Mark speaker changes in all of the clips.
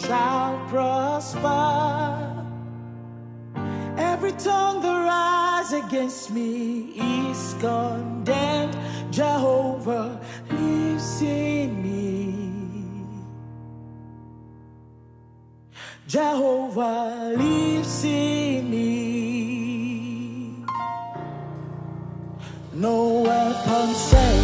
Speaker 1: shall prosper. Every tongue that rises against me is condemned. Jehovah lives in me. Jehovah lives in me. No weapon
Speaker 2: says.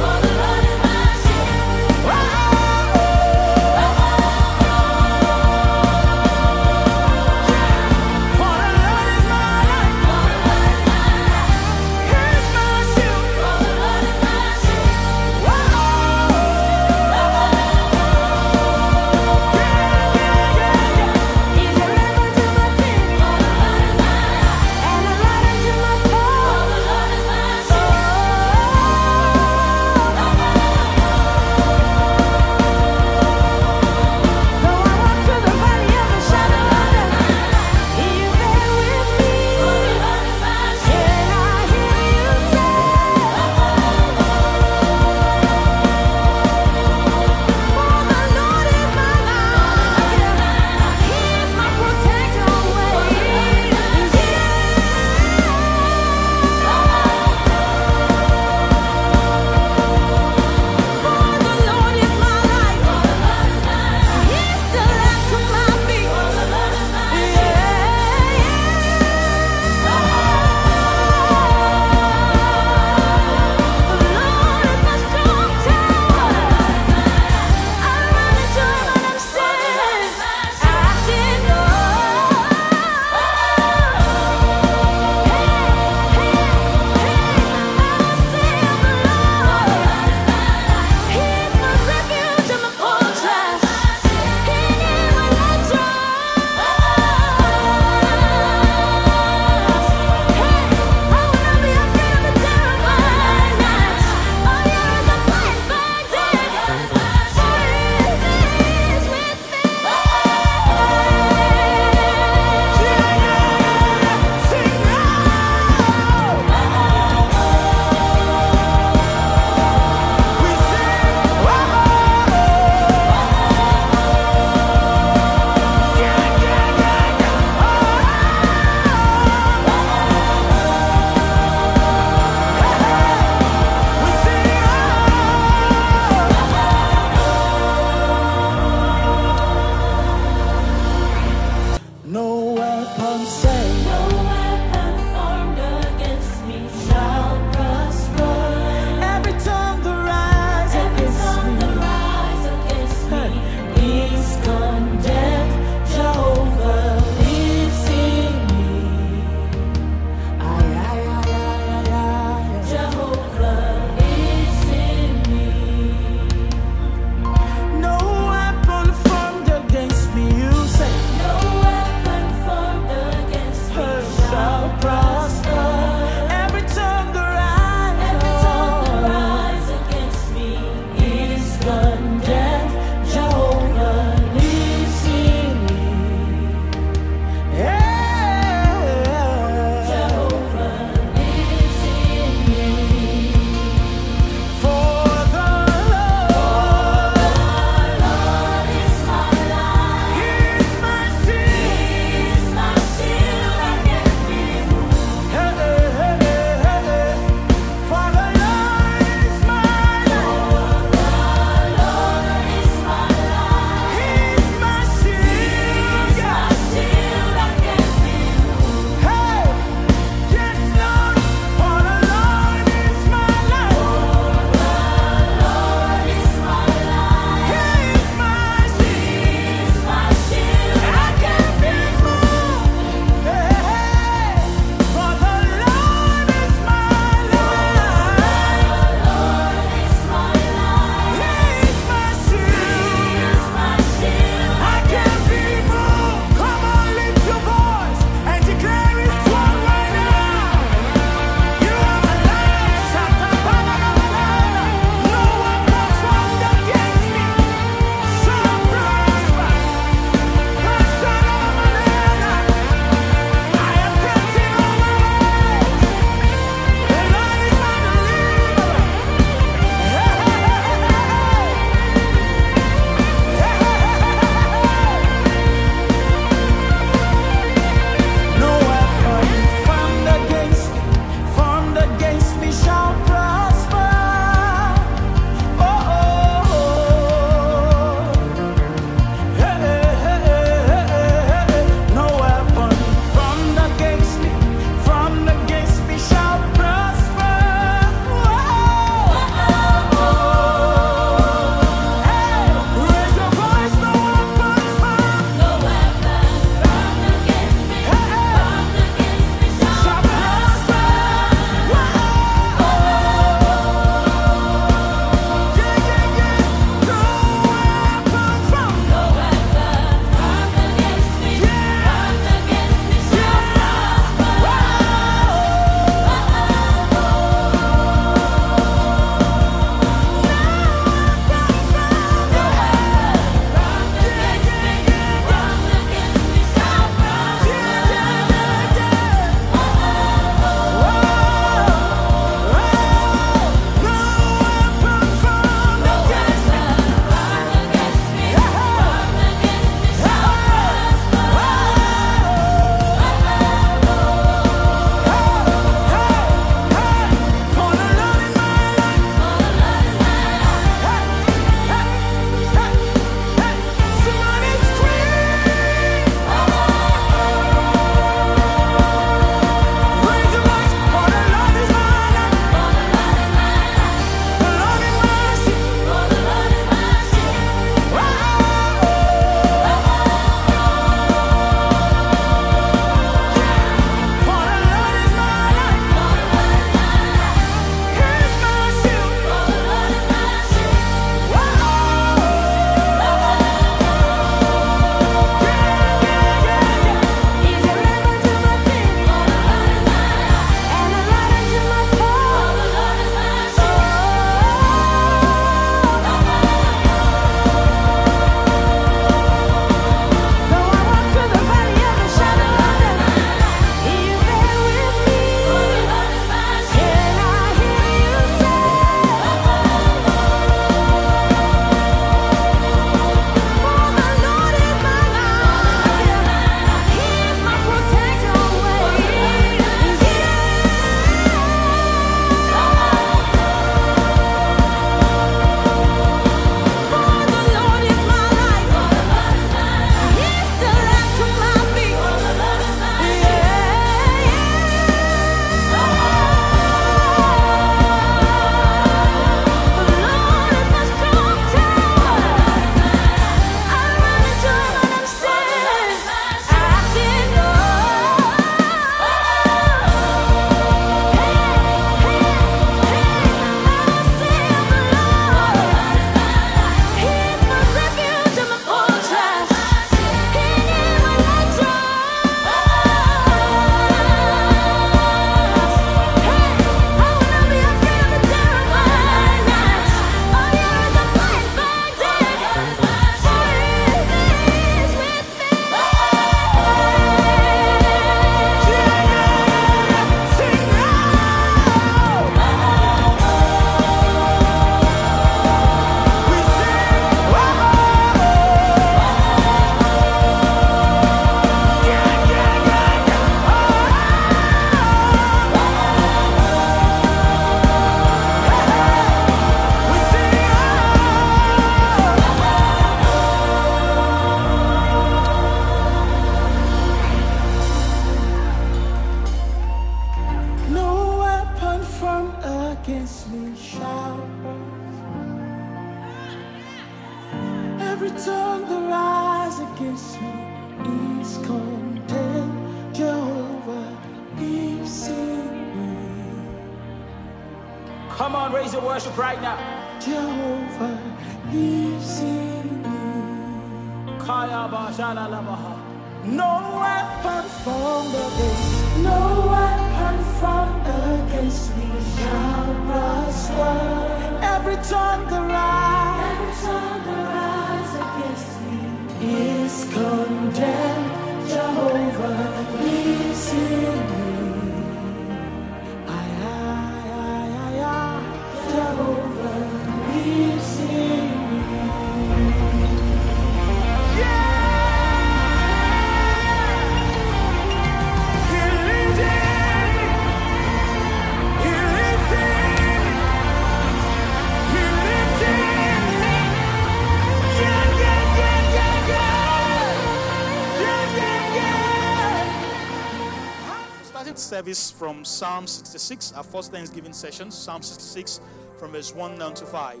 Speaker 2: Service from Psalm 66, our first Thanksgiving session. Psalm 66 from verse 1 down to 5.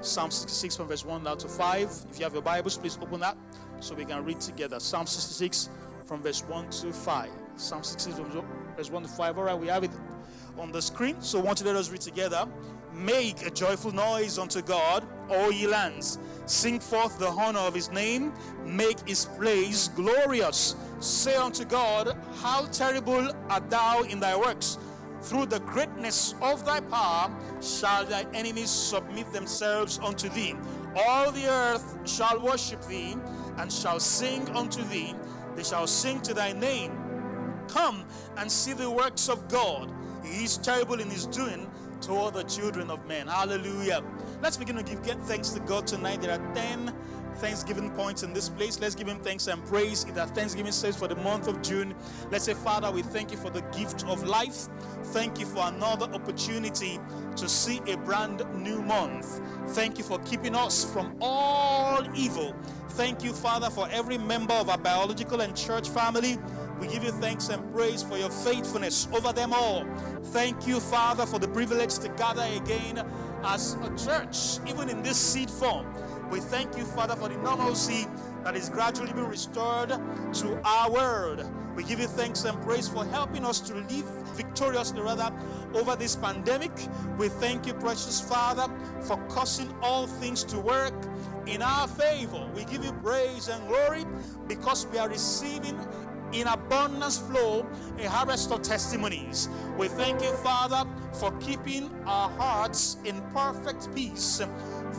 Speaker 2: Psalm 66 from verse 1 down to 5. If you have your Bibles, please open that so we can read together. Psalm 66 from verse 1 to 5. Psalm 66 from verse 1 to 5. All right, we have it on the screen. So want to let us read together. Make a joyful noise unto God, all ye lands. Sing forth the honor of his name. Make his praise glorious. Say unto God, How terrible art thou in thy works! Through the greatness of thy power shall thy enemies submit themselves unto thee. All the earth shall worship thee and shall sing unto thee. They shall sing to thy name. Come and see the works of God. He is terrible in his doing to all the children of men. Hallelujah. Let's begin to give thanks to God tonight. There are 10 Thanksgiving points in this place. Let's give him thanks and praise. It are Thanksgiving says for the month of June. Let's say, Father, we thank you for the gift of life. Thank you for another opportunity to see a brand new month. Thank you for keeping us from all evil. Thank you, Father, for every member of our biological and church family. We give you thanks and praise for your faithfulness over them all. Thank you, Father, for the privilege to gather again as a church, even in this seed form. We thank you, Father, for the normalcy that is gradually being restored to our world. We give you thanks and praise for helping us to live victoriously, rather, over this pandemic. We thank you, precious Father, for causing all things to work in our favor. We give you praise and glory because we are receiving in abundance flow a harvest of testimonies. We thank you, Father, for keeping our hearts in perfect peace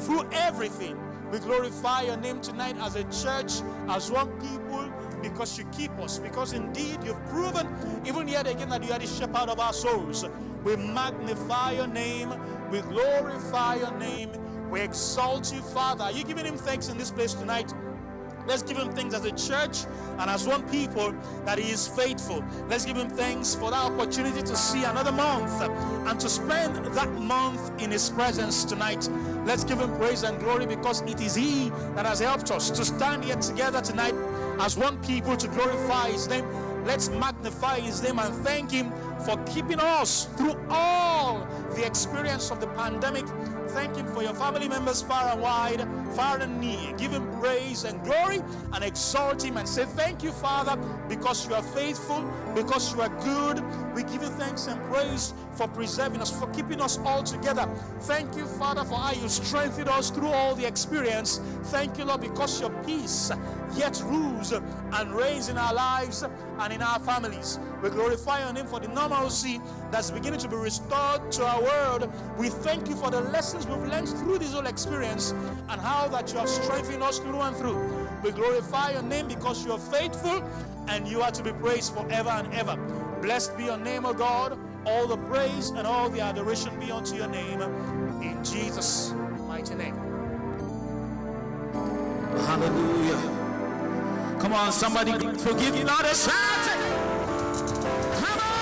Speaker 2: through everything. We glorify your name tonight as a church, as one people, because you keep us. Because indeed you've proven, even yet again, that you are the shepherd of our souls. We magnify your name, we glorify your name, we exalt you, Father. Are you giving him thanks in this place tonight? Let's give him thanks as a church and as one people that he is faithful. Let's give him thanks for that opportunity to see another month and to spend that month in his presence tonight. Let's give him praise and glory because it is he that has helped us to stand here together tonight as one people to glorify his name. Let's magnify his name and thank him for keeping us through all the experience of the pandemic. Thank him for your family members far and wide, far and near. Give him praise and glory and exalt him and say, Thank you, Father, because you are faithful, because you are good. We give you thanks and praise for preserving us, for keeping us all together. Thank you, Father, for how you strengthened us through all the experience. Thank you, Lord, because your peace yet rules and reigns in our lives and in our families. We glorify your name for the normalcy that's beginning to be restored to our world. We thank you for the lessons we've learned through this whole experience and how that you have strengthened us through and through. We glorify your name because you are faithful and you are to be praised forever and ever. Blessed be your name, O God. All the praise and all the adoration be unto your name. In Jesus' mighty name. Hallelujah. Come on, somebody forgive me. Lord, shout. Come on.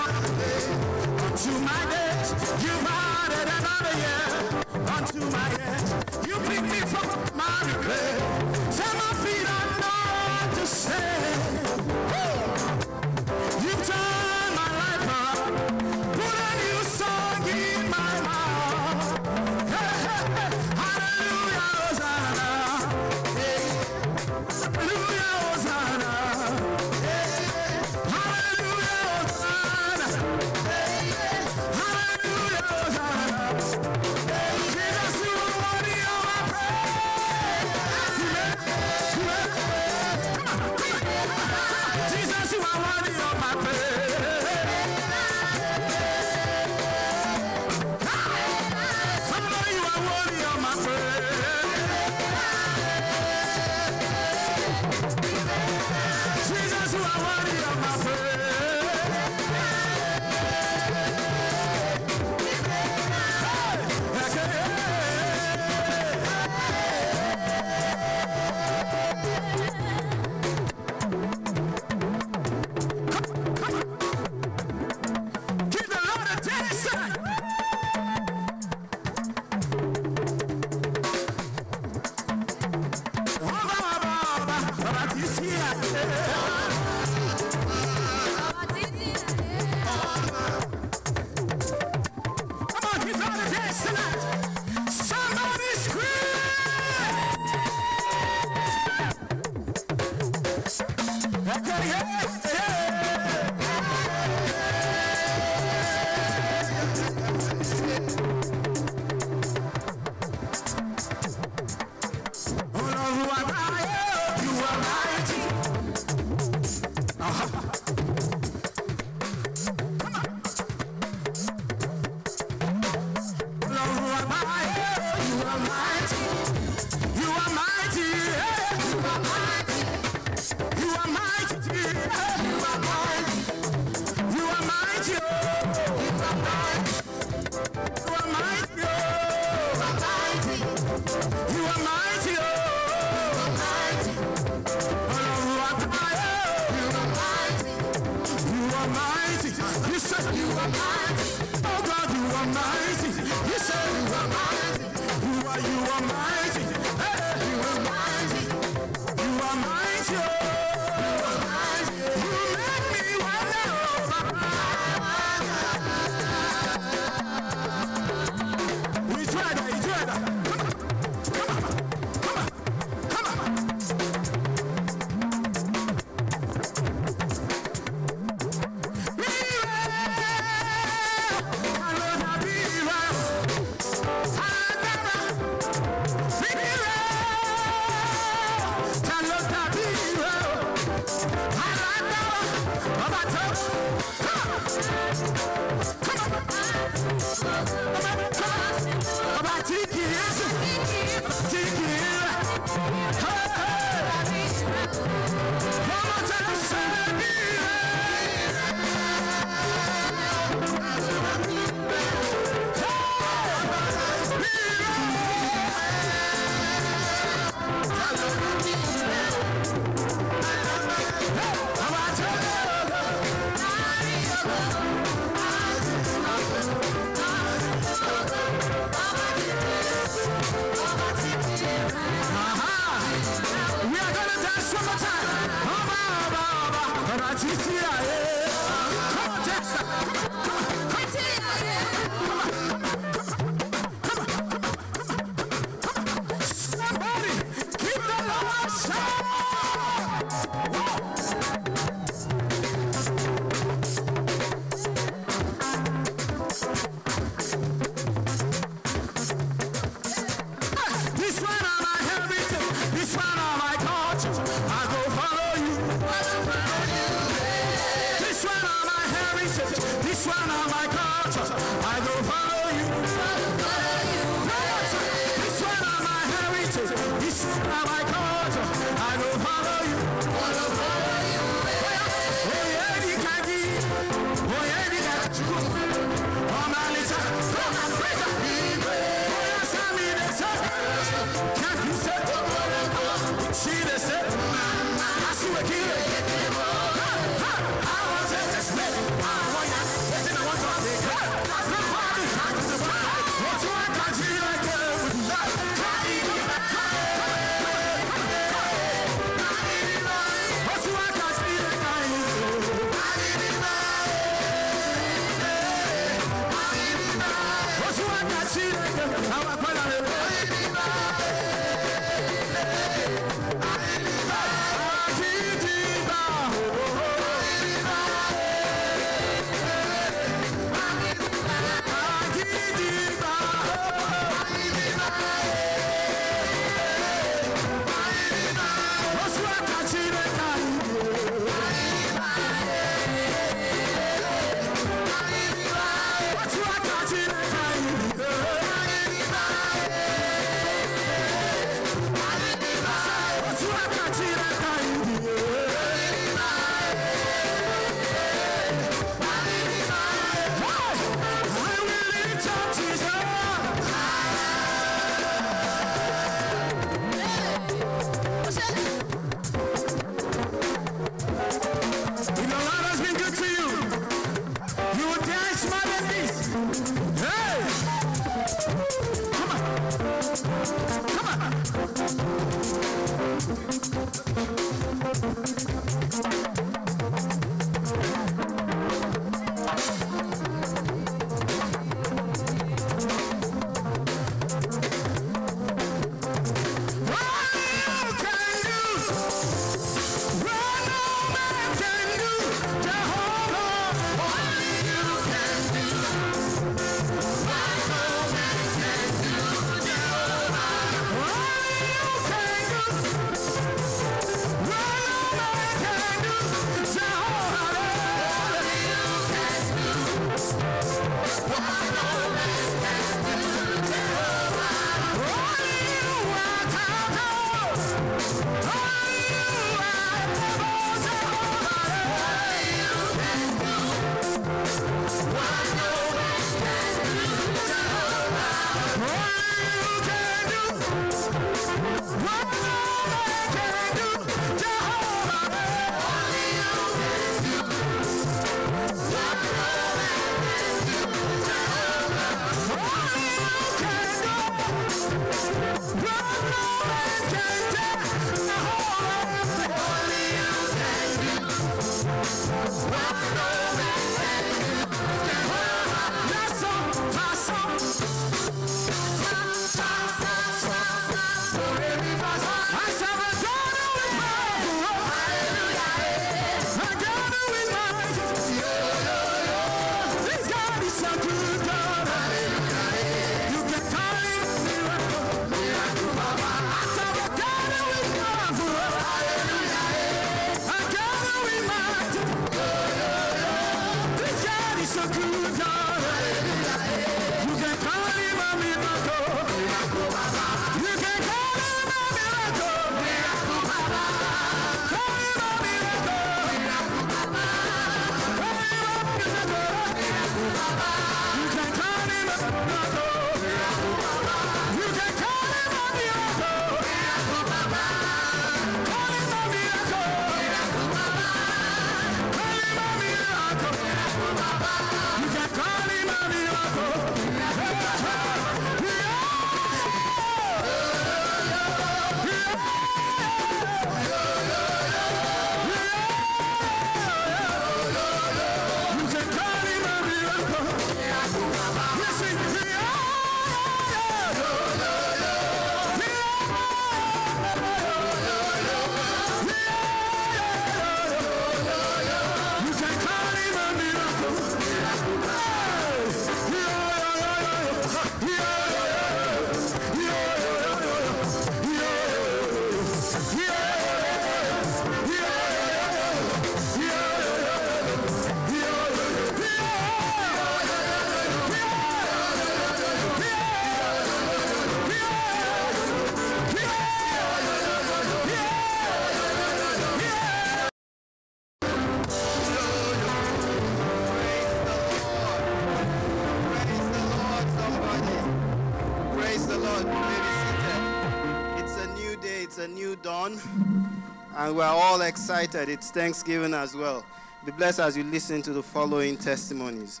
Speaker 2: And
Speaker 3: we're all excited. It's Thanksgiving as well. Be blessed as you listen to the following testimonies.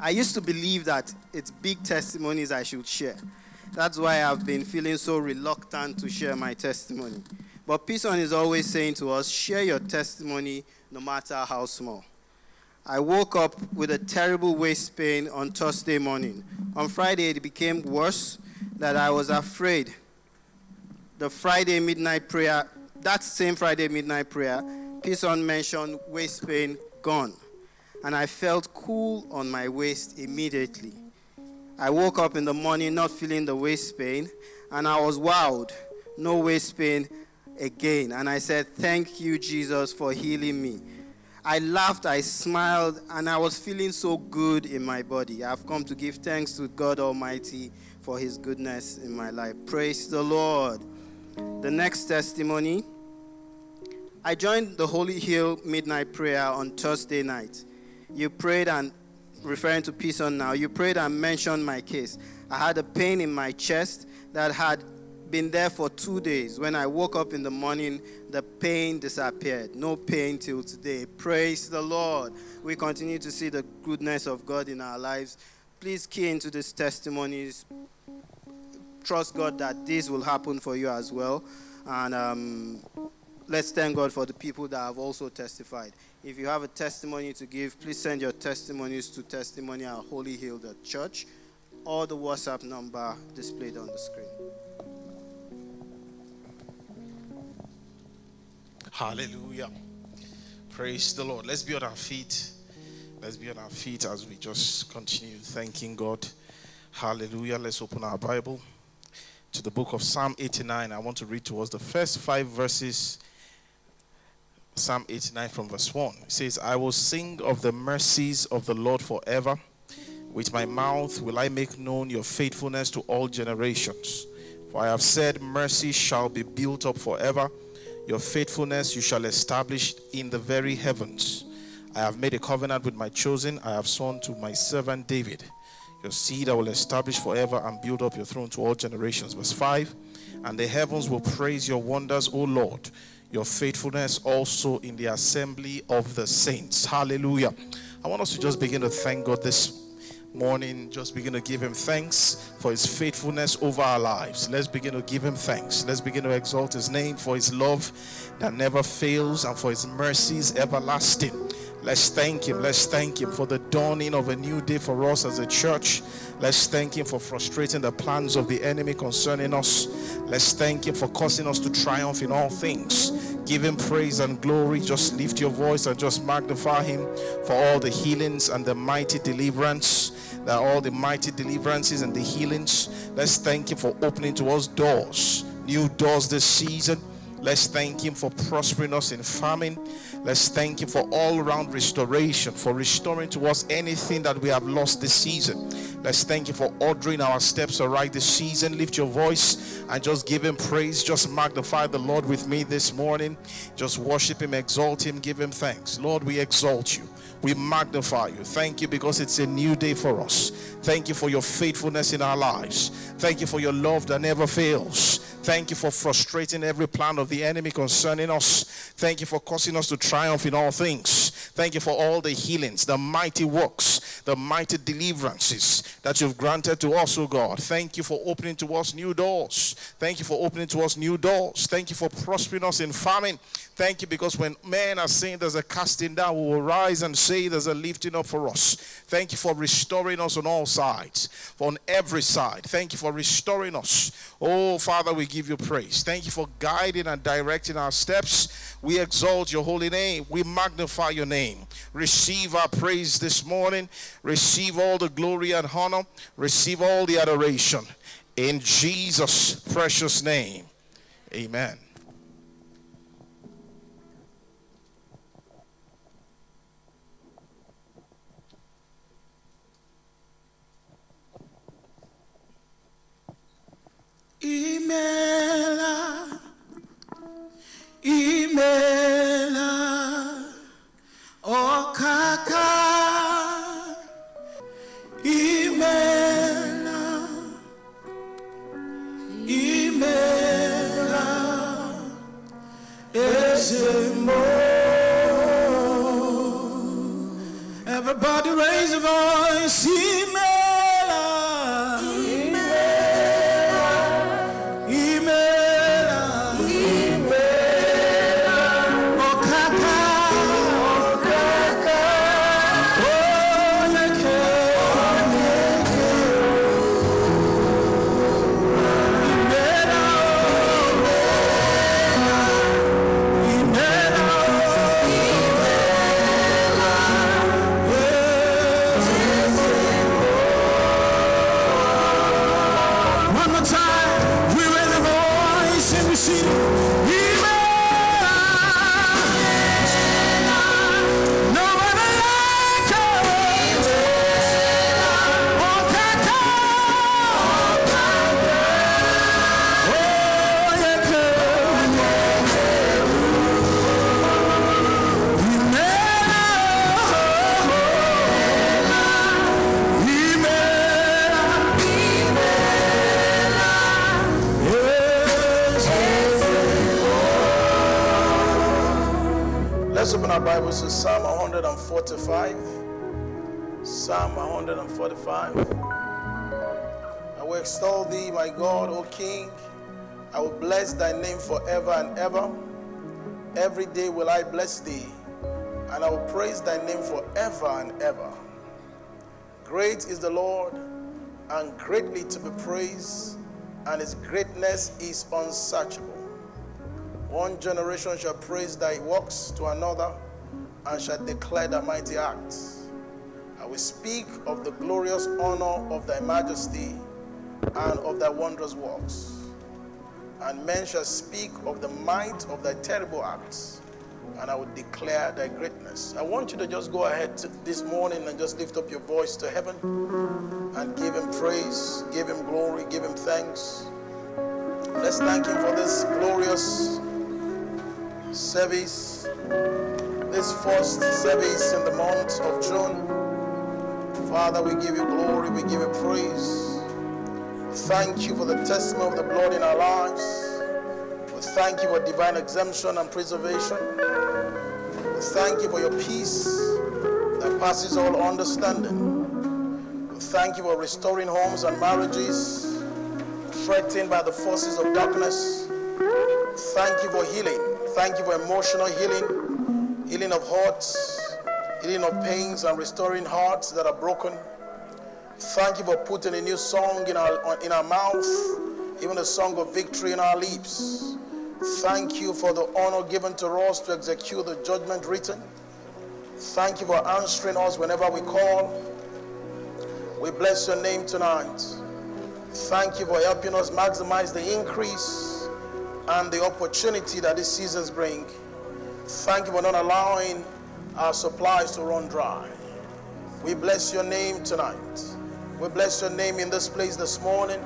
Speaker 3: I used to believe that it's big testimonies I should share. That's why I've been feeling so reluctant to share my testimony. But Pison is always saying to us, share your testimony no matter how small. I woke up with a terrible waist pain on Thursday morning. On Friday, it became worse that I was afraid. The Friday midnight prayer, that same Friday midnight prayer, Pison mentioned waist pain gone. And I felt cool on my waist immediately. I woke up in the morning not feeling the waist pain, and I was wowed. No waist pain again. And I said, Thank you, Jesus, for healing me. I laughed, I smiled, and I was feeling so good in my body. I've come to give thanks to God Almighty for His goodness in my life. Praise the Lord. The next testimony I joined the Holy Hill midnight prayer on Thursday night. You prayed and, referring to Peace on now, you prayed and mentioned my case. I had a pain in my chest that had been there for two days. When I woke up in the morning, the pain disappeared. No pain till today. Praise the Lord. We continue to see the goodness of God in our lives. Please key into these testimonies. Trust God that this will happen for you as well. And um, let's thank God for the people that have also testified. If you have a testimony to give, please send your testimonies to testimony at Holy Church or the WhatsApp number displayed on the screen.
Speaker 4: Hallelujah. Praise the Lord. Let's be on our feet. Let's be on our feet as we just continue thanking God. Hallelujah. Let's open our Bible to the book of Psalm 89. I want to read to us the first five verses. Psalm 89 from verse 1. It says, I will sing of the mercies of the Lord forever. With my mouth will I make known your faithfulness to all generations. For I have said, Mercy shall be built up forever your faithfulness you shall establish in the very heavens. I have made a covenant with my chosen. I have sworn to my servant David. Your seed I will establish forever and build up your throne to all generations. Verse 5 And the heavens will praise your wonders, O Lord, your faithfulness also in the assembly of the saints. Hallelujah. I want us to just begin to thank God this morning, just begin to give him thanks for his faithfulness over our lives. Let's begin to give him thanks. Let's begin to exalt his name for his love that never fails and for his mercies everlasting. Let's thank him. Let's thank him for the dawning of a new day for us as a church. Let's thank him for frustrating the plans of the enemy concerning us. Let's thank him for causing us to triumph in all things. Give him praise and glory. Just lift your voice and just magnify him for all the healings and the mighty deliverance that all the mighty deliverances and the healings. Let's thank Him for opening to us doors, new doors this season. Let's thank Him for prospering us in famine. Let's thank Him for all around restoration, for restoring to us anything that we have lost this season. Let's thank you for ordering our steps aright this season. Lift your voice and just give Him praise. Just magnify the Lord with me this morning. Just worship Him, exalt Him, give Him thanks. Lord, we exalt you. We magnify you. Thank you because it's a new day for us. Thank you for your faithfulness in our lives. Thank you for your love that never fails. Thank you for frustrating every plan of the enemy concerning us. Thank you for causing us to triumph in all things. Thank you for all the healings, the mighty works, the mighty deliverances that you've granted to us, O God. Thank you for opening to us new doors. Thank you for opening to us new doors. Thank you for prospering us in famine. Thank you because when men are saying there's a casting down, we will rise and say there's a lifting up for us. Thank you for restoring us on all sides, on every side. Thank you for restoring us. Oh, Father, we give you praise. Thank you for guiding and directing our steps. We exalt your holy name. We magnify your name. Receive our praise this morning. Receive all the glory and honor. Receive all the adoration. In Jesus' precious name. Amen.
Speaker 5: Imela, Imela, oh, Okaka, Imela, Imela, Ezemo. Everybody raise a voice.
Speaker 6: Let's open our Bibles to Psalm 145. Psalm 145. I will extol thee, my God, O King. I will bless thy name forever and ever. Every day will I bless thee, and I will praise thy name forever and ever. Great is the Lord, and greatly to be praised, and his greatness is unsearchable. One generation shall praise thy works to another and shall declare thy mighty acts. I will speak of the glorious honor of thy majesty and of thy wondrous works. And men shall speak of the might of thy terrible acts, and I will declare thy greatness. I want you to just go ahead this morning and just lift up your voice to heaven and give him praise, give him glory, give him thanks. Let's thank him for this glorious service, this first service in the month of June. Father, we give you glory, we give you praise. Thank you for the testimony of the blood in our lives. We thank you for divine exemption and preservation. We thank you for your peace that passes all understanding. We thank you for restoring homes and marriages threatened by the forces of darkness. Thank you for healing. Thank you for emotional healing, healing of hearts, healing of pains, and restoring hearts that are broken. Thank you for putting a new song in our, in our mouth, even a song of victory in our lips. Thank you for the honor given to us to execute the judgment written. Thank you for answering us whenever we call. We bless your name tonight. Thank you for helping us maximize the increase and the opportunity that these seasons bring. Thank you for not allowing our supplies to run dry. We bless your name tonight. We bless your name in this place this morning.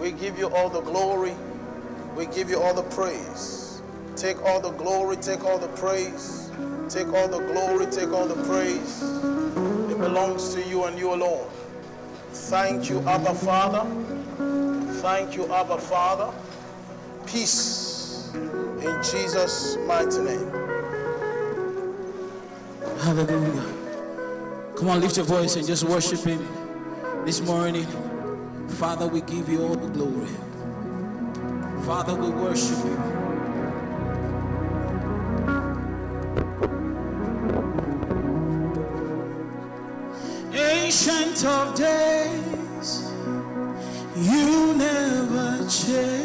Speaker 6: We give you all the glory. We give you all the praise. Take all the glory, take all the praise. Take all the glory, take all the praise. It belongs to you and you alone. Thank you, Abba Father. Thank you, Abba Father. Peace in Jesus' mighty name.
Speaker 5: Hallelujah. Come on, lift your voice and just worship Him this morning. Father, we give you all the glory. Father, we worship you. Ancient of days, you never change.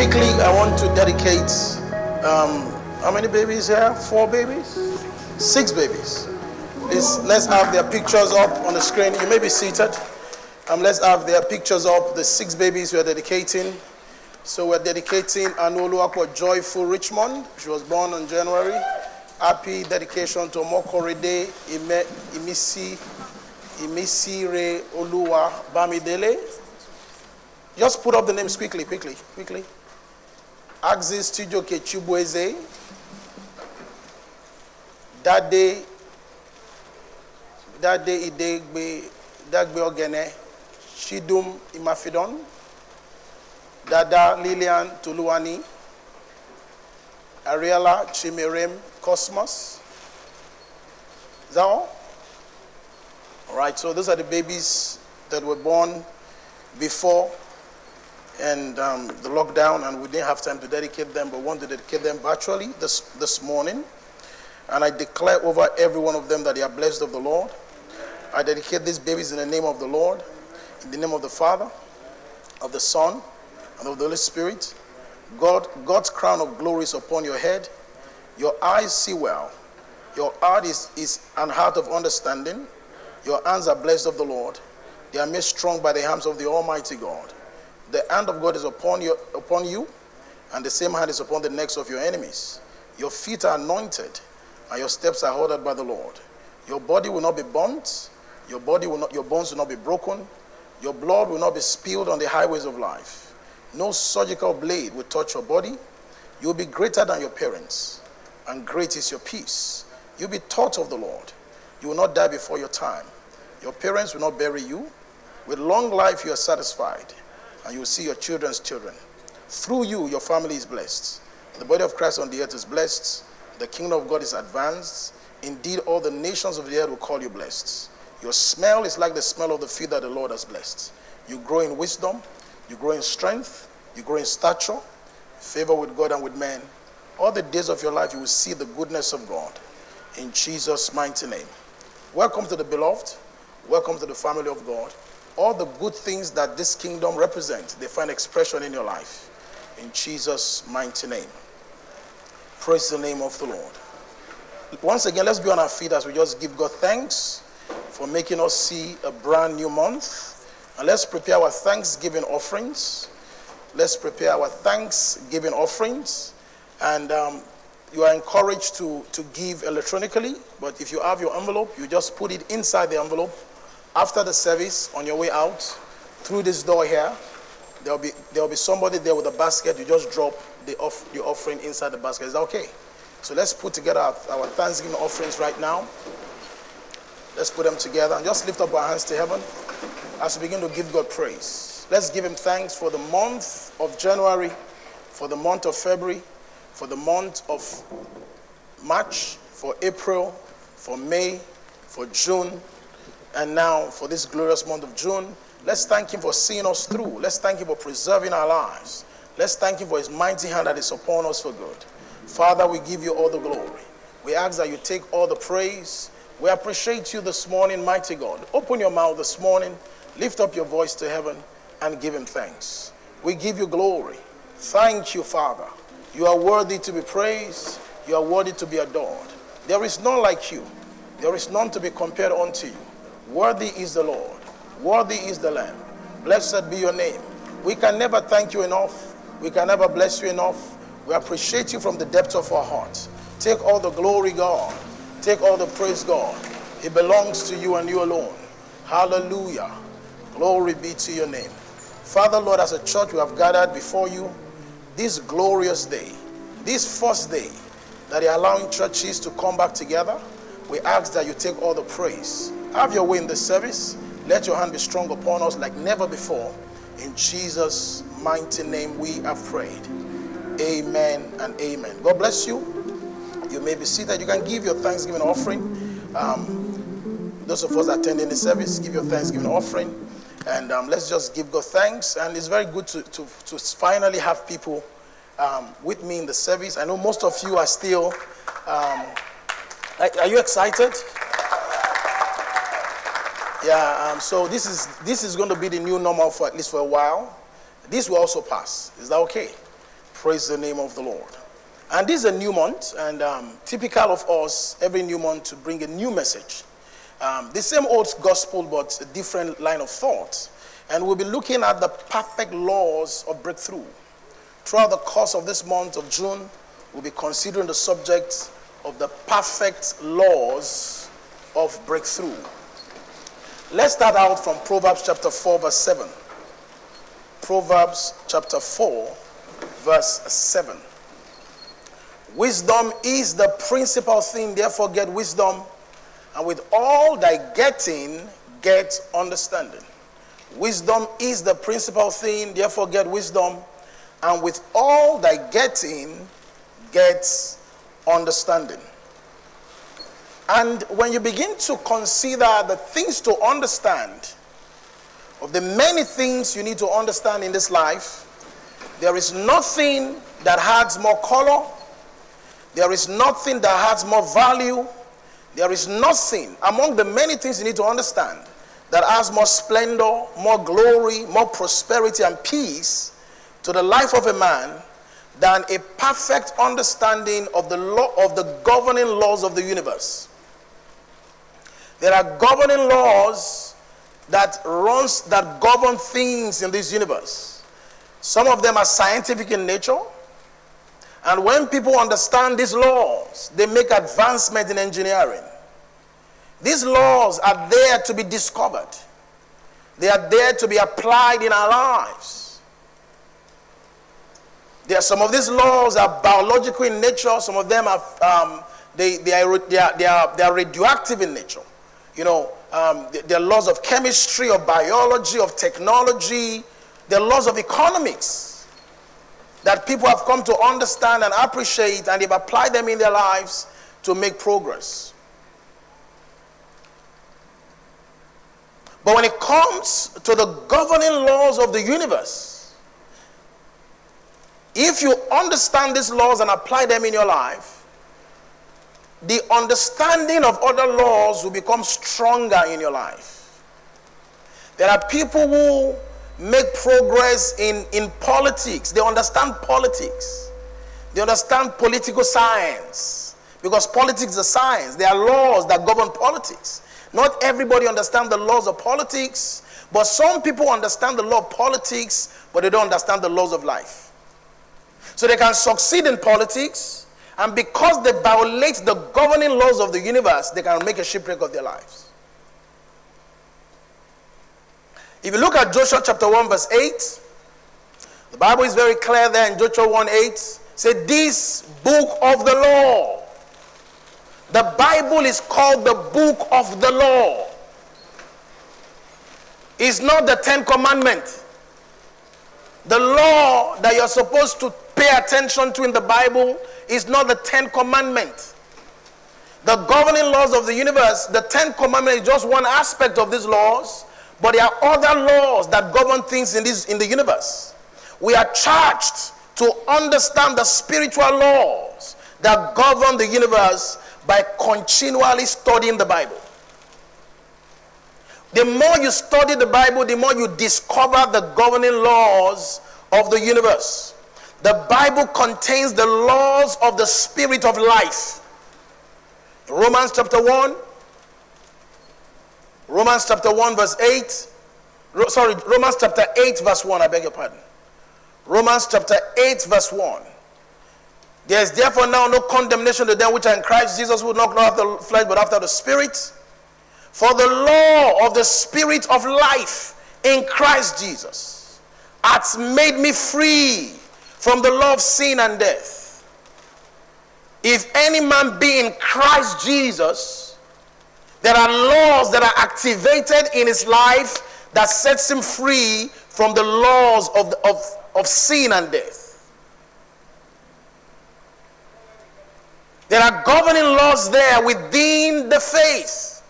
Speaker 6: Quickly, I want to dedicate um, how many babies here? Four babies? Six babies. Let's, have their pictures up on the screen. You may be seated. Um, let's have their pictures up. The six babies we are dedicating. So we're dedicating Anoluakwa Joyful Richmond. She was born in January. Happy dedication to Mokorede Ime, Imisi, Imisire Oluwa Bamidele. Just put up the names quickly, quickly, quickly. Axis Chijoke Chibueze. That day, that day, Idegbe, Dagbe Ogene, Shidum Imafidon, Dada Lilian Tuluani, Ariela Chimerem Cosmos. Is that all? All right, so those are the babies that were born before and um, the lockdown, and we didn't have time to dedicate them, but wanted to dedicate them virtually this, this morning. And I declare over every one of them that they are blessed of the Lord. I dedicate these babies in the name of the Lord, in the name of the Father, of the Son, and of the Holy Spirit. God, God's crown of glory is upon your head. Your eyes see well. Your heart is, is an heart of understanding. Your hands are blessed of the Lord. They are made strong by the hands of the Almighty God. The hand of God is upon you, upon you, and the same hand is upon the necks of your enemies. Your feet are anointed, and your steps are ordered by the Lord. Your body will not be burnt. Your body will not, your bones will not be broken. Your blood will not be spilled on the highways of life. No surgical blade will touch your body. You will be greater than your parents, and great is your peace. You'll be taught of the Lord. You will not die before your time. Your parents will not bury you. With long life, you are satisfied, and you will see your children's children. Through you, your family is blessed. The body of Christ on the earth is blessed. The kingdom of God is advanced. Indeed, all the nations of the earth will call you blessed. Your smell is like the smell of the feet that the Lord has blessed. You grow in wisdom, you grow in strength, you grow in stature, favor with God and with men. All the days of your life, you will see the goodness of God. In Jesus' mighty name. Welcome to the beloved. Welcome to the family of God. All the good things that this kingdom represents, they find expression in your life. In Jesus' mighty name. Praise the name of the Lord. Once again, let's be on our feet as we just give God thanks for making us see a brand new month. And let's prepare our thanksgiving offerings. Let's prepare our thanksgiving offerings. And um, you are encouraged to, to give electronically, but if you have your envelope, you just put it inside the envelope. After the service, on your way out, through this door here, there'll be there'll be somebody there with a basket. You just drop the off your offering inside the basket. Is that okay? So let's put together our, our Thanksgiving offerings right now. Let's put them together and just lift up our hands to heaven as we begin to give God praise. Let's give Him thanks for the month of January, for the month of February, for the month of March, for April, for May, for June, and now for this glorious month of June. Let's thank Him for seeing us through. Let's thank Him for preserving our lives. Let's thank Him for His mighty hand that is upon us for good. Father, we give you all the glory. We ask that you take all the praise. We appreciate you this morning, mighty God. Open your mouth this morning, lift up your voice to heaven, and give Him thanks. We give you glory. Thank you, Father. You are worthy to be praised. You are worthy to be adored. There is none like you. There is none to be compared unto you. Worthy is the Lord. Worthy is the Lamb. Blessed be your name. We can never thank you enough. We can never bless you enough. We appreciate you from the depths of our hearts. Take all the glory, God. Take all the praise, God. It belongs to you and you alone. Hallelujah. Glory be to your name. Father, Lord, as a church, we have gathered before you this glorious day, this first day that you're allowing churches to come back together. We ask that you take all the praise. Have your way in the service. Let your hand be strong upon us like never before. In Jesus' mighty name we have prayed. Amen and amen. God bless you. You may be seated. You can give your Thanksgiving offering. Um, those of us attending the service, give your Thanksgiving offering. And um, let's just give God thanks. And it's very good to, to, to finally have people um, with me in the service. I know most of you are still. Um, are you excited? Yeah, um, so this is this is going to be the new normal for at least for a while. This will also pass. Is that okay? Praise the name of the Lord. And this is a new month, and um, typical of us, every new month to bring a new message. Um, the same old gospel, but a different line of thought. And we'll be looking at the perfect laws of breakthrough. Throughout the course of this month of June, we'll be considering the subject of the perfect laws of breakthrough. Let's start out from Proverbs chapter 4, verse 7. Proverbs chapter 4, verse 7. Wisdom is the principal thing, therefore get wisdom, and with all thy getting, get understanding. Wisdom is the principal thing, therefore get wisdom, and with all thy getting, get understanding. And when you begin to consider the things to understand, of the many things you need to understand in this life, there is nothing that has more color, there is nothing that has more value, there is nothing among the many things you need to understand that has more splendor, more glory, more prosperity and peace to the life of a man than a perfect understanding of the law of the governing laws of the universe. There are governing laws that runs that govern things in this universe. Some of them are scientific in nature. And when people understand these laws, they make advancement in engineering. These laws are there to be discovered. They are there to be applied in our lives. There are some of these laws are biological in nature. Some of them are um, they, they, are, they, are, they, are, they are radioactive in nature. You know, um, the, are laws of chemistry, of biology, of technology, the laws of economics that people have come to understand and appreciate, and they've applied them in their lives to make progress. But when it comes to the governing laws of the universe, if you understand these laws and apply them in your life, the understanding of other laws will become stronger in your life. There are people who make progress in, in politics, they understand politics, they understand political science because politics is a science. There are laws that govern politics. Not everybody understands the laws of politics, but some people understand the law of politics, but they don't understand the laws of life. So they can succeed in politics, and because they violate the governing laws of the universe, they can make a shipwreck of their lives. If you look at Joshua chapter 1, verse 8, the Bible is very clear there in Joshua 1 8. Say, This book of the law the Bible is called the book of the law. It's not the Ten Commandments. The law that you're supposed to pay attention to in the Bible is not the Ten Commandments. The governing laws of the universe, the Ten Commandments is just one aspect of these laws, but there are other laws that govern things in, this, in the universe. We are charged to understand the spiritual laws that govern the universe by continually studying the Bible. The more you study the Bible, the more you discover the governing laws of the universe. The Bible contains the laws of the spirit of life. Romans chapter 1, Romans chapter 1, verse 8. Sorry, Romans chapter 8, verse 1. I beg your pardon. Romans chapter 8, verse 1. There is therefore now no condemnation to them which are in Christ Jesus, who not after the flesh, but after the Spirit. For the law of the Spirit of life in Christ Jesus hath made me free from the law of sin and death. If any man be in Christ Jesus, there are laws that are activated in his life that sets him free from the laws of, the, of, of sin and death. There are governing laws there within the faith.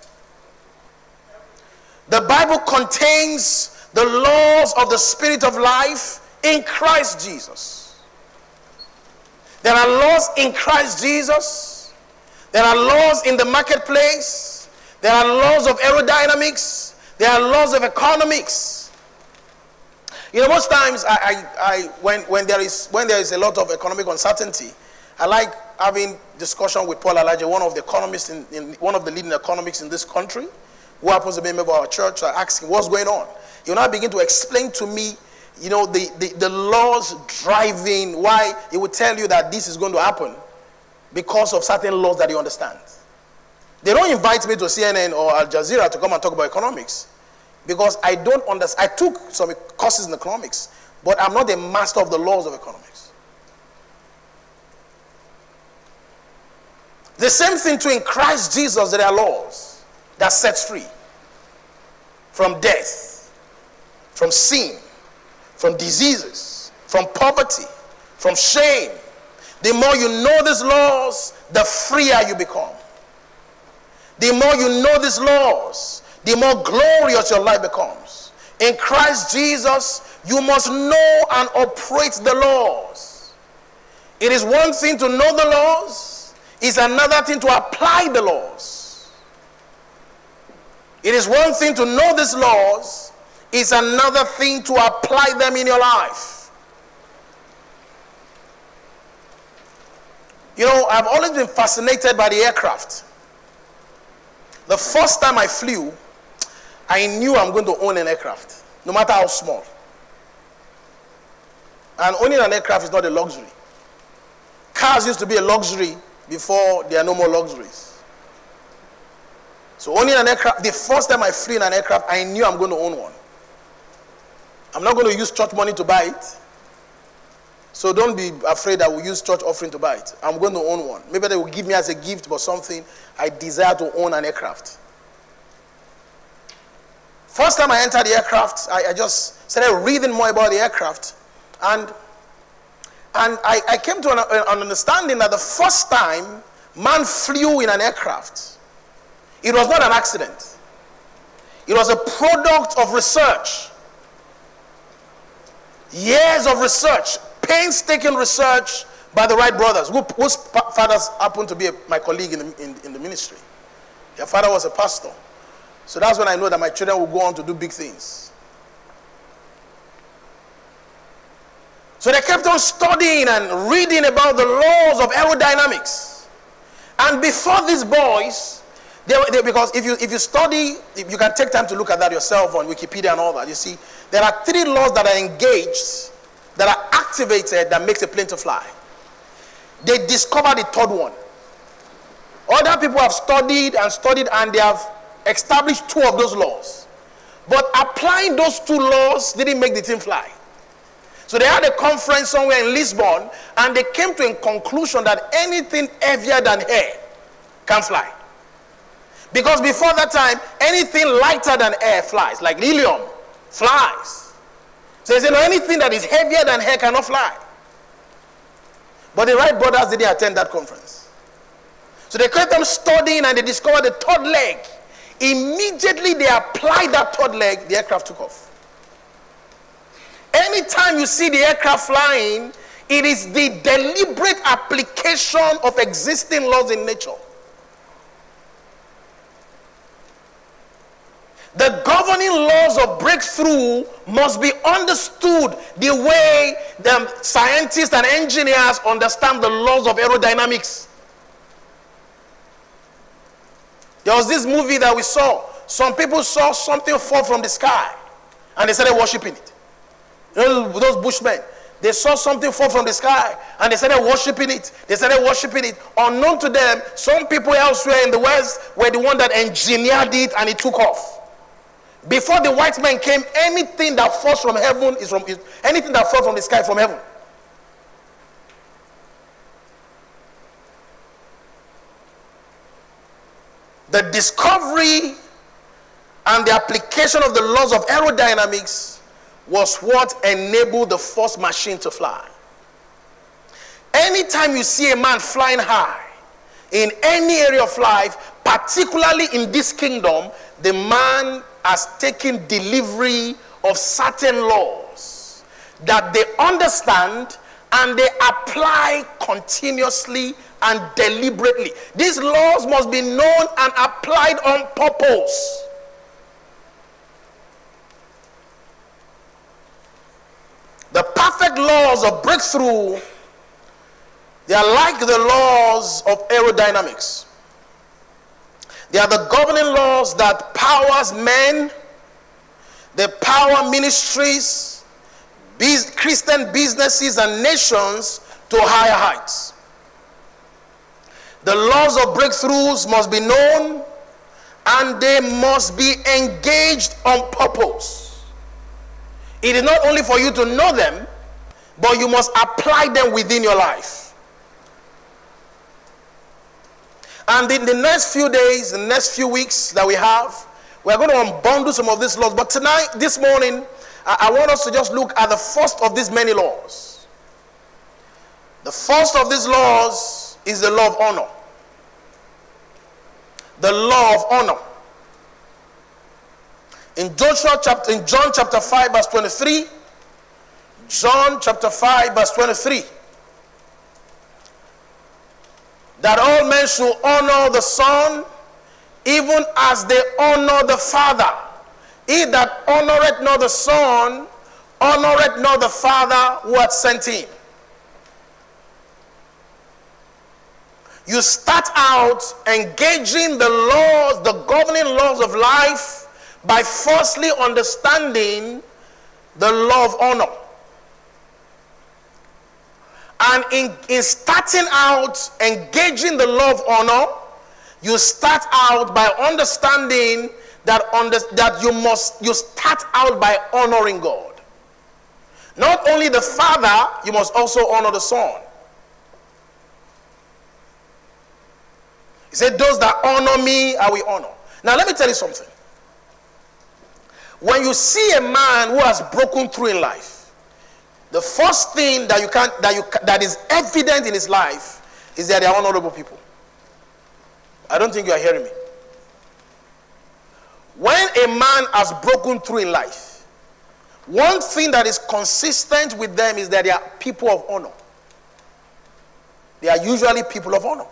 Speaker 6: The Bible contains the laws of the Spirit of life in Christ Jesus. There are laws in Christ Jesus. There are laws in the marketplace. There are laws of aerodynamics. There are laws of economics. You know, most times I, I, I when, when, there is, when there is a lot of economic uncertainty, I like having discussion with Paul Alaje, one of the economists in, in one of the leading economics in this country, who happens to be a member of our church. I ask him what's going on. He will now begin to explain to me, you know, the, the, the laws driving why it will tell you that this is going to happen because of certain laws that you understand. They don't invite me to CNN or Al Jazeera to come and talk about economics because I don't understand. I took some courses in economics, but I'm not a master of the laws of economics. The same thing too in Christ Jesus, there are laws that sets free from death, from sin, from diseases, from poverty, from shame. The more you know these laws, the freer you become. The more you know these laws, the more glorious your life becomes. In Christ Jesus, you must know and operate the laws. It is one thing to know the laws, it's another thing to apply the laws. It is one thing to know these laws, it's another thing to apply them in your life. You know, I've always been fascinated by the aircraft. The first time I flew, I knew I'm going to own an aircraft, no matter how small. And owning an aircraft is not a luxury. Cars used to be a luxury before there are no more luxuries. So owning an aircraft, the first time I flew in an aircraft, I knew I'm going to own one. I'm not going to use church money to buy it. So don't be afraid I will use church offering to buy it. I'm going to own one. Maybe they will give me as a gift or something. I desire to own an aircraft. First time I entered the aircraft, I, I just started reading more about the aircraft. And, and I, I came to an, an understanding that the first time man flew in an aircraft, it was not an accident. It was a product of research. Years of research, painstaking research by the Wright brothers, who, whose fathers happened to be a, my colleague in the, in, in the ministry. Their father was a pastor. So that's when I know that my children will go on to do big things. So they kept on studying and reading about the laws of aerodynamics. And before these boys, they, they, because if you, if you study, if you can take time to look at that yourself on Wikipedia and all that, you see, there are three laws that are engaged, that are activated, that makes a plane to fly. They discovered the third one. Other people have studied and studied and they have established two of those laws. But applying those two laws didn't make the thing fly. So they had a conference somewhere in Lisbon and they came to a conclusion that anything heavier than air can fly. Because before that time, anything lighter than air flies, like helium flies. So said, no, anything that is heavier than air cannot fly. But the Wright brothers didn't attend that conference. So they kept them studying and they discovered the third leg. Immediately they applied that third leg, the aircraft took off. Anytime you see the aircraft flying, it is the deliberate application of existing laws in nature. The governing laws of breakthrough must be understood the way the scientists and engineers understand the laws of aerodynamics. There was this movie that we saw. Some people saw something fall from the sky and they started worshiping it. Those bushmen, they saw something fall from the sky and they started worshiping it. They started worshiping it. Unknown to them, some people elsewhere in the West were the one that engineered it and it took off. Before the white man came, anything that falls from heaven is from anything that falls from the sky from heaven. The discovery and the application of the laws of aerodynamics was what enabled the first machine to fly. Anytime you see a man flying high in any area of life, particularly in this kingdom, the man has taken delivery of certain laws that they understand and they apply continuously and deliberately. These laws must be known and applied on purpose. The perfect laws of breakthrough, they are like the laws of aerodynamics. They are the governing laws that powers men, they power ministries, bus- Christian businesses and nations to higher heights. The laws of breakthroughs must be known and they must be engaged on purpose. It is not only for you to know them, but you must apply them within your life. And in the next few days, the next few weeks that we have, we're going to unbundle some of these laws. But tonight, this morning, I, want us to just look at the first of these many laws. The first of these laws is the law of honor. The law of honor. In Joshua chapter in John chapter 5 verse 23, John chapter 5 verse 23 that all men should honor the son even as they honor the father. He that honoreth not the son honoreth not the father who hath sent him. you start out engaging the laws, the governing laws of life, by firstly understanding the law of honor. And in, in starting out engaging the law of honor, you start out by understanding that, under, that you must you start out by honoring God. Not only the Father, you must also honor the Son. He said, Those that honor me, I will honor. Now, let me tell you something. When you see a man who has broken through in life, the first thing that you can that you that is evident in his life is that they are honorable people. I don't think you are hearing me. When a man has broken through in life, one thing that is consistent with them is that they are people of honor. They are usually people of honor.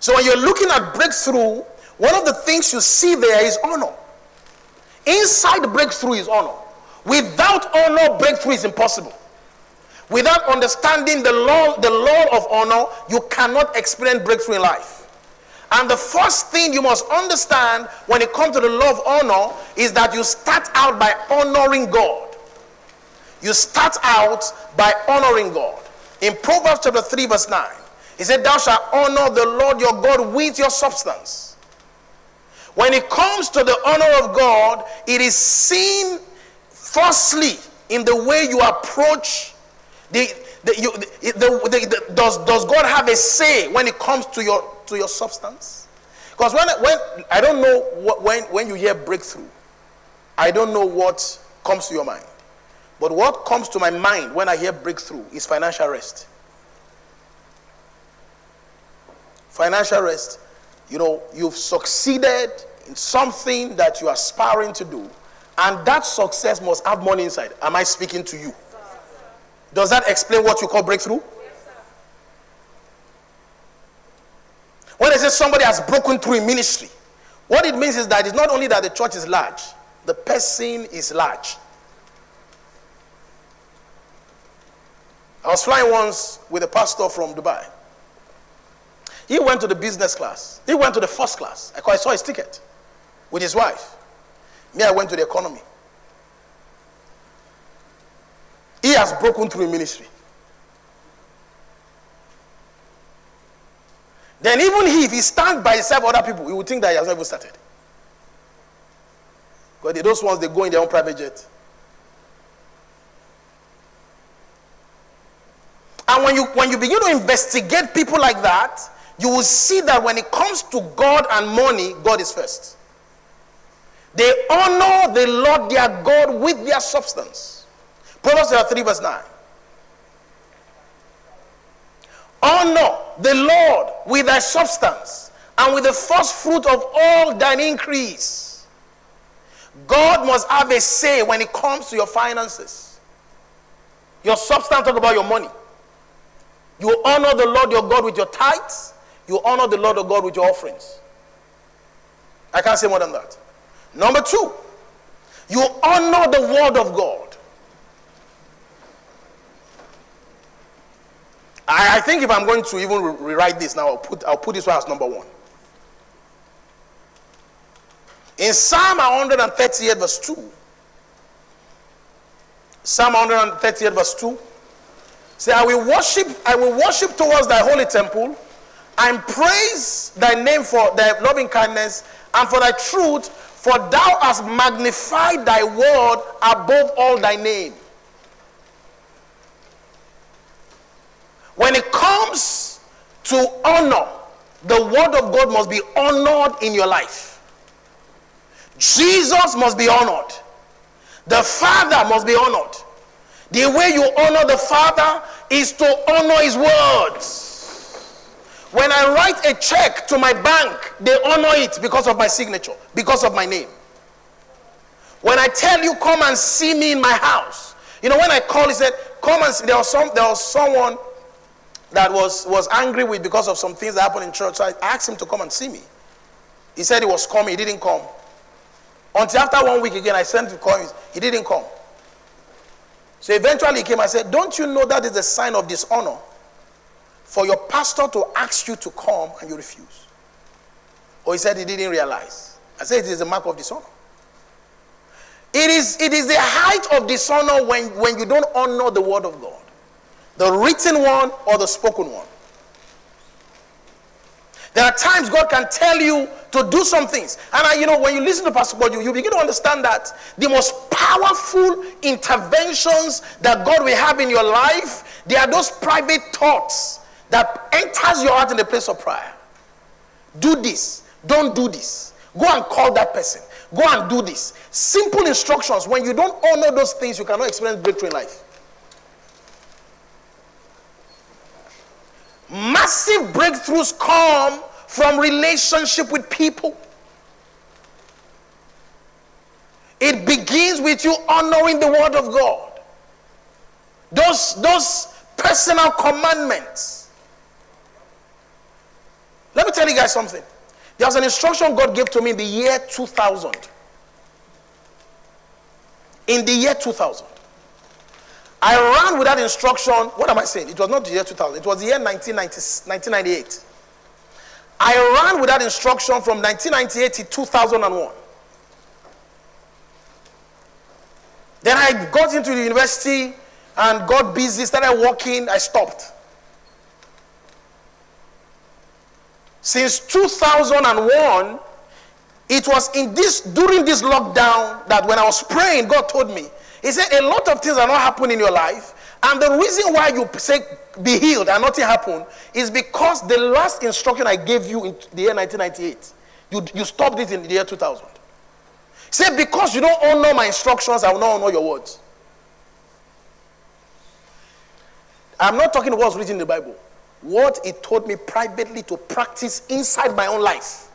Speaker 6: So when you're looking at breakthrough, one of the things you see there is honor. Inside breakthrough is honor. Without honor, breakthrough is impossible. Without understanding the law, the law of honor, you cannot experience breakthrough in life. And the first thing you must understand when it comes to the law of honor is that you start out by honoring God. You start out by honoring God. In Proverbs chapter 3, verse 9, he said, Thou shalt honor the Lord your God with your substance. When it comes to the honor of God, it is seen firstly in the way you approach the, the, you, the, the, does, does God have a say when it comes to your, to your substance? Because when, when I don't know what, when, when you hear breakthrough, I don't know what comes to your mind. But what comes to my mind when I hear breakthrough is financial rest. Financial rest. You know, you've succeeded in something that you are aspiring to do, and that success must have money inside. Am I speaking to you? Does that explain what you call breakthrough? When they say somebody has broken through in ministry, what it means is that it's not only that the church is large, the person is large. I was flying once with a pastor from Dubai. He went to the business class. He went to the first class. I saw his ticket with his wife. Me, I went to the economy. He has broken through in ministry. Then even he, if he stands by himself, other people, he would think that he has not even started. Because those ones, they go in their own private jet. And when you when you begin to investigate people like that, you will see that when it comes to God and money, God is first. They honor the Lord their God with their substance. Proverbs 3, verse 9. Honor the Lord with thy substance and with the first fruit of all thine increase. God must have a say when it comes to your finances. Your substance, talk about your money. You honor the Lord your God with your tithes. You honor the Lord your God with your offerings. I can't say more than that. Number two, you honor the word of God. I, I think if I'm going to even re- rewrite this now, I'll put, I'll put this one as number one. In Psalm 138, verse 2, Psalm 138, verse 2, say, I will worship, I will worship towards thy holy temple and praise thy name for thy loving kindness and for thy truth for thou hast magnified thy word above all thy name. When it comes to honor, the word of God must be honored in your life. Jesus must be honored. The Father must be honored. The way you honor the Father is to honor His words. When I write a check to my bank, they honor it because of my signature, because of my name. When I tell you, come and see me in my house, you know, when I call, he said, come and see. There was, some, there was someone that was, was angry with because of some things that happened in church. So I asked him to come and see me. He said he was coming, he didn't come. Until after one week again, I sent him to call he didn't come. So eventually he came. I said, Don't you know that is a sign of dishonor for your pastor to ask you to come and you refuse? Or he said he didn't realize. I said it is a mark of dishonor. It is, it is the height of dishonor when, when you don't honor the word of God the written one or the spoken one. There are times God can tell you to do some things. And I, you know, when you listen to Pastor God, you, you begin to understand that the most powerful interventions that God will have in your life, they are those private thoughts that enters your heart in the place of prayer. Do this. Don't do this. Go and call that person. Go and do this. Simple instructions. When you don't honor those things, you cannot experience breakthrough in life. Massive breakthroughs come from relationship with people. It begins with you honoring the word of God. Those, those personal commandments. Let me tell you guys something. There was an instruction God gave to me in the year 2000. In the year 2000. I ran with that instruction. What am I saying? It was not the year 2000. It was the year 1998. I ran with that instruction from 1998 to 2001. Then I got into the university and got busy, started working. I stopped. Since 2001, it was in this during this lockdown that when I was praying, God told me, He said, A lot of things are not happening in your life. And the reason why you say be healed and nothing happened is because the last instruction I gave you in the year 1998, you, you stopped it in the year 2000. Say, because you don't honor my instructions, I will not honor your words. I'm not talking what's written in the Bible. What he told me privately to practice inside my own life.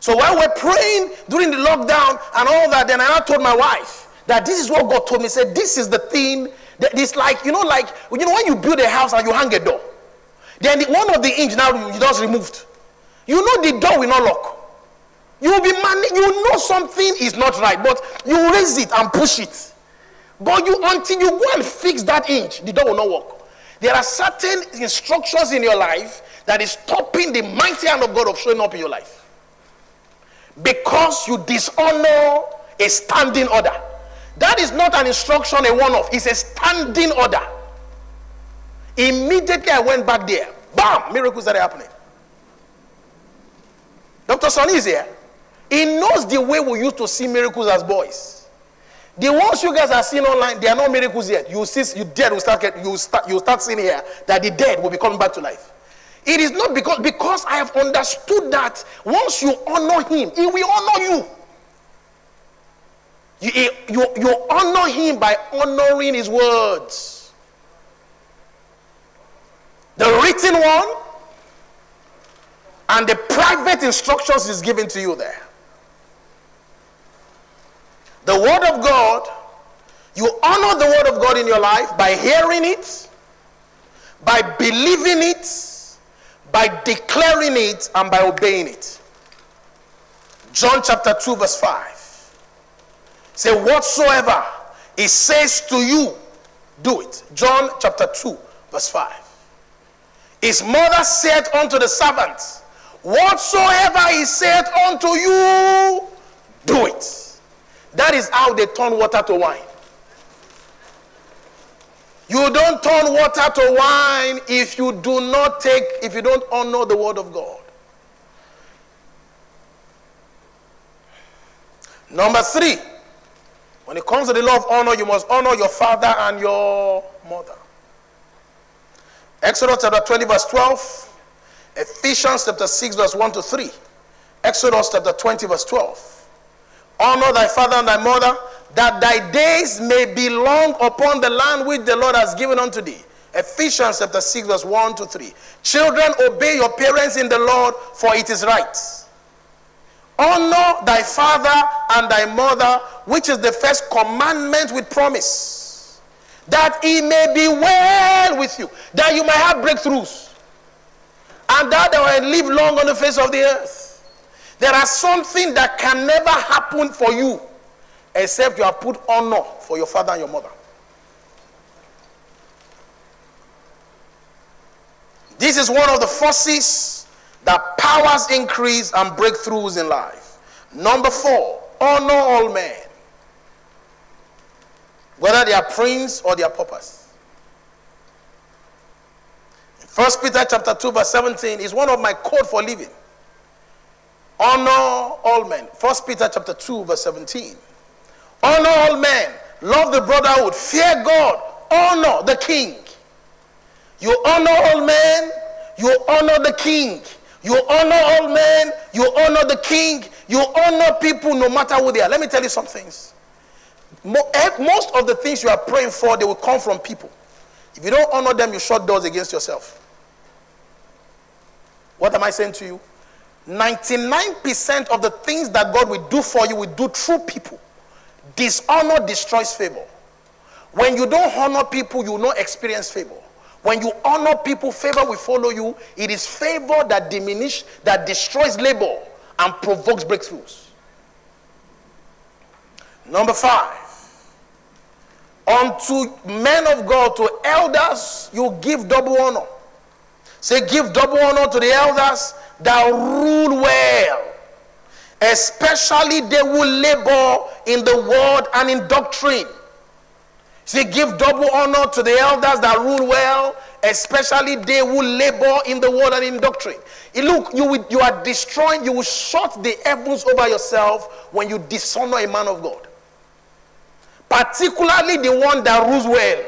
Speaker 6: So while we're praying during the lockdown and all that, then I told my wife that this is what God told me. Said this is the thing that is like you know, like you know when you build a house and you hang a door, then the, one of the hinge now you just removed. You know the door will not lock. You will be man. You know something is not right, but you raise it and push it. But you until you go and fix that hinge, the door will not work. There are certain instructions in your life that is stopping the mighty hand of God of showing up in your life. Because you dishonor a standing order. That is not an instruction, a one off, it's a standing order. Immediately I went back there. Bam! Miracles started happening. Dr. Sonny is here. He knows the way we used to see miracles as boys. The ones you guys are seeing online, they are not miracles yet. You see, you dead will start get, you start you start seeing here that the dead will be coming back to life. It is not because because I have understood that once you honor him, he will honor you. You, you, you honor him by honoring his words. The written one and the private instructions is given to you there. The word of God, you honor the word of God in your life by hearing it, by believing it, by declaring it, and by obeying it. John chapter 2, verse 5. Say, whatsoever it says to you, do it. John chapter 2, Verse 5. His mother said unto the servants, Whatsoever he said unto you, do it. That is how they turn water to wine. You don't turn water to wine if you do not take, if you don't honor the word of God. Number three, when it comes to the law of honor, you must honor your father and your mother. Exodus chapter 20, verse 12. Ephesians chapter 6, verse 1 to 3. Exodus chapter 20, verse 12. Honor thy father and thy mother, that thy days may be long upon the land which the Lord has given unto thee. Ephesians chapter 6, verse 1 to 3. Children, obey your parents in the Lord, for it is right. Honor thy father and thy mother, which is the first commandment with promise, that it may be well with you, that you may have breakthroughs, and that thou may live long on the face of the earth. There are something that can never happen for you except you have put honor for your father and your mother. This is one of the forces that powers increase and breakthroughs in life. Number four, honor all men, whether they are prince or they are paupers. First Peter chapter 2, verse 17 is one of my code for living. Honor all men. First Peter chapter 2, verse 17. Honor all men. Love the brotherhood. Fear God. Honor the king. You honor all men. You honor the king. You honor all men. You honor the king. You honor people no matter who they are. Let me tell you some things. eh, Most of the things you are praying for, they will come from people. If you don't honor them, you shut doors against yourself. What am I saying to you? 99% of the things that God will do for you will do through people. Dishonor destroys favor. When you don't honor people, you will not experience favor. When you honor people, favor will follow you. It is favor that diminish, that destroys labor and provokes breakthroughs. Number five, unto men of God, to elders, you give double honor. Say, give double honor to the elders that rule well. Especially they will labor in the word and in doctrine. Say, give double honor to the elders that rule well, especially they will labor in the word and in doctrine. Look, you, will, you are destroying, you will shut the heavens over yourself when you dishonor a man of God. Particularly the one that rules well.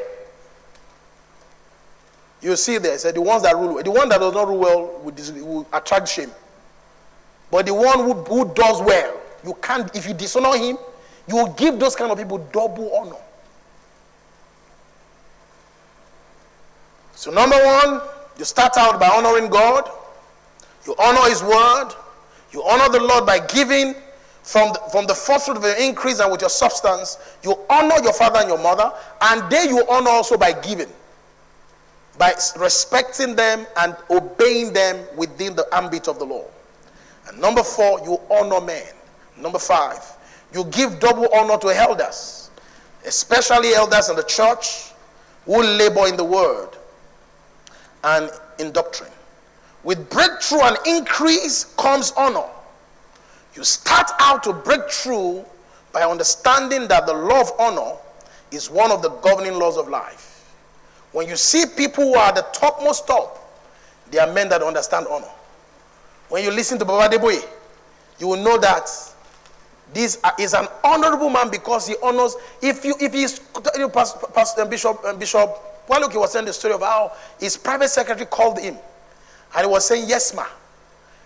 Speaker 6: You see there, said the ones that rule well. The one that does not rule well will, will attract shame. But the one who, who does well, you can't, if you dishonor him, you will give those kind of people double honor. So, number one, you start out by honoring God. You honor His word. You honor the Lord by giving from the, from the first fruit of your increase and with your substance. You honor your father and your mother. And then you honor also by giving, by respecting them and obeying them within the ambit of the law. And number four, you honor men. Number five, you give double honor to elders, especially elders in the church who labor in the word and in doctrine. With breakthrough and increase comes honor. You start out to break through by understanding that the law of honor is one of the governing laws of life. When you see people who are the topmost top, they are men that understand honor. When you listen to Baba Adeboye, you will know that this uh, is an honorable man because he honors. If you, if he's, you know, Pastor, Pastor um, Bishop, um, Bishop well, look, he was telling the story of how his private secretary called him. And he was saying, Yes, ma.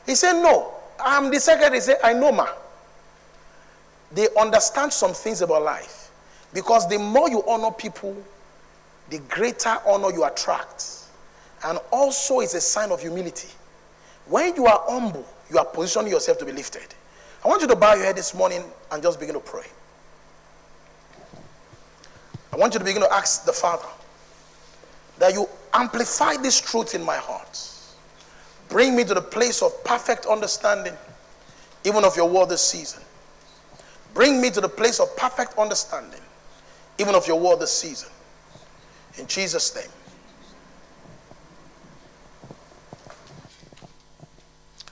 Speaker 6: He said, No. I'm the secretary. He said, I know, ma. They understand some things about life. Because the more you honor people, the greater honor you attract. And also, it's a sign of humility. When you are humble, you are positioning yourself to be lifted. I want you to bow your head this morning and just begin to pray. I want you to begin to ask the Father that you amplify this truth in my heart. Bring me to the place of perfect understanding, even of your word this season. Bring me to the place of perfect understanding, even of your word this season. In Jesus' name.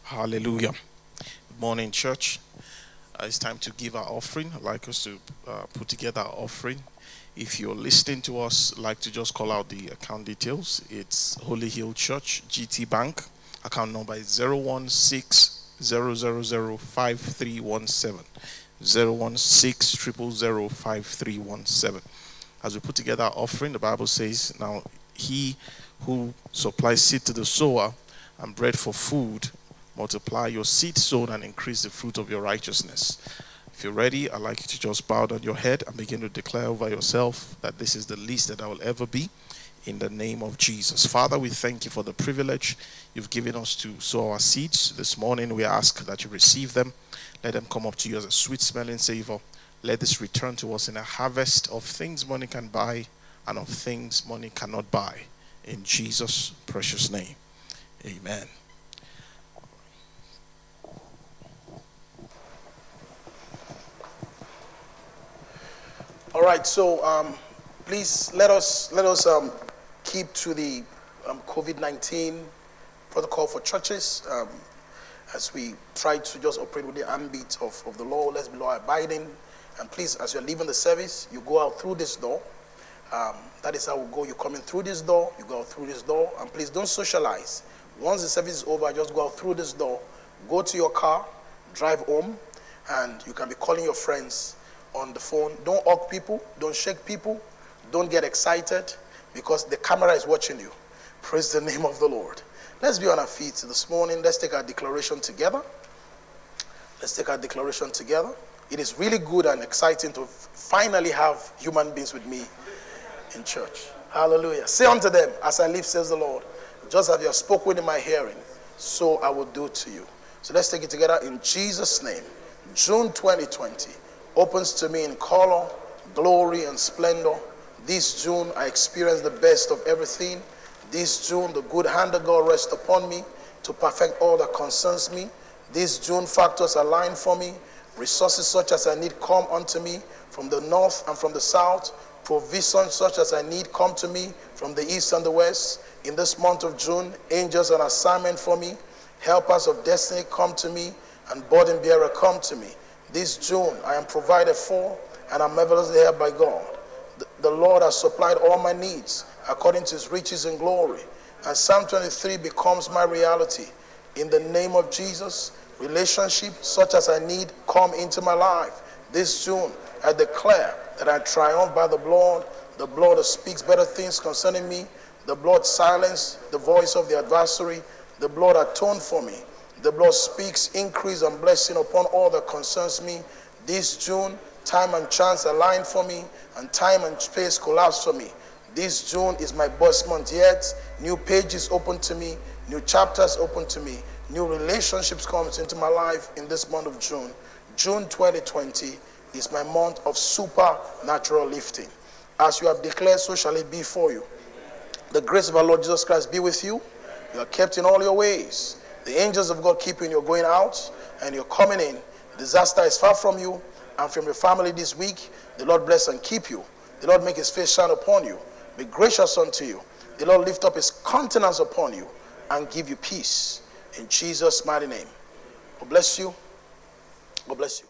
Speaker 4: Hallelujah. Good morning, church. Uh, it's time to give our offering. I'd like us to uh, put together our offering. If you're listening to us, I'd like to just call out the account details. It's Holy Hill Church, GT Bank. Account number is 016 016 5317. As we put together our offering, the Bible says, Now he who supplies seed to the sower and bread for food multiply your seed sown and increase the fruit of your righteousness. If you're ready, I'd like you to just bow down your head and begin to declare over yourself that this is the least that I will ever be in the name of Jesus. Father, we thank you for the privilege you've given us to sow our seeds. This morning, we ask that you receive them. Let them come up to you as a sweet smelling savor. Let this return to us in a harvest of things money can buy and of things money cannot buy. In Jesus' precious name. Amen.
Speaker 6: All right, so um, please let us let us um, keep to the um, COVID-19 protocol for churches um, as we try to just operate with the ambit of, of the law. Let's be law abiding. And please, as you're leaving the service, you go out through this door. Um, that is how we go. You come in through this door, you go out through this door, and please don't socialize. Once the service is over, just go out through this door, go to your car, drive home, and you can be calling your friends on the phone. Don't hug people, don't shake people, don't get excited because the camera is watching you. Praise the name of the Lord. Let's be on our feet this morning. Let's take our declaration together. Let's take our declaration together. It is really good and exciting to finally have human beings with me in church. Hallelujah. Say unto them, as I live, says the Lord, just as you have spoken in my hearing, so I will do to you. So let's take it together in Jesus' name. June 2020 opens to me in color, glory, and splendor. This June, I experience the best of everything. This June, the good hand of God rests upon me to perfect all that concerns me. This June, factors align for me. Resources such as I need come unto me from the north and from the south. Provisions such as I need come to me from the east and the west. In this month of June, angels on assignment for me. Helpers of destiny come to me, and burden bearer come to me. This June, I am provided for, and I'm marvelously helped by God. The Lord has supplied all my needs according to his riches and glory. And Psalm 23 becomes my reality. In the name of Jesus, relationships such as I need come into my life. This June, I declare that I triumph by the blood. The blood that speaks better things concerning me. The blood silenced the voice of the adversary. The blood atoned for me. The blood speaks increase and blessing upon all that concerns me. This June, time and chance align for me, and time and space collapse for me. This June is my best month yet. New pages open to me, new chapters open to me, new relationships comes into my life in this month of June. June 2020 is my month of supernatural lifting. As you have declared, so shall it be for you. The grace of our Lord Jesus Christ be with you. You are kept in all your ways. The angels of God keeping you in your going out and you're coming in. Disaster is far from you and from your family this week. The Lord bless and keep you. The Lord make his face shine upon you be gracious unto you. The Lord lift up his countenance upon you and give you peace. In Jesus' mighty name. God bless you. God bless you.